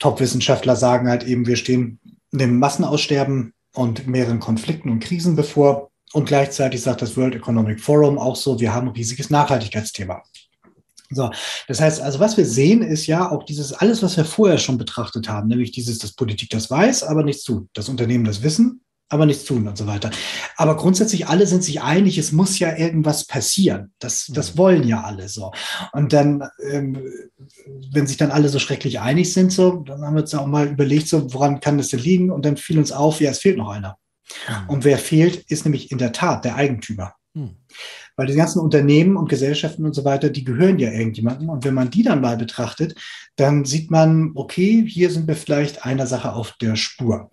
Top-Wissenschaftler sagen halt eben, wir stehen dem Massenaussterben und mehreren Konflikten und Krisen bevor. Und gleichzeitig sagt das World Economic Forum auch so, wir haben ein riesiges Nachhaltigkeitsthema. So, das heißt, also was wir sehen, ist ja auch dieses alles, was wir vorher schon betrachtet haben, nämlich dieses, dass Politik das weiß, aber nichts tut, das Unternehmen das wissen, aber nichts tun und so weiter. Aber grundsätzlich alle sind sich einig, es muss ja irgendwas passieren. Das, das wollen ja alle so. Und dann, ähm, wenn sich dann alle so schrecklich einig sind, so, dann haben wir uns auch mal überlegt, so, woran kann das denn liegen? Und dann fiel uns auf, ja, es fehlt noch einer. Mhm. Und wer fehlt, ist nämlich in der Tat der Eigentümer. Mhm. Weil die ganzen Unternehmen und Gesellschaften und so weiter, die gehören ja irgendjemandem. Und wenn man die dann mal betrachtet, dann sieht man, okay, hier sind wir vielleicht einer Sache auf der Spur.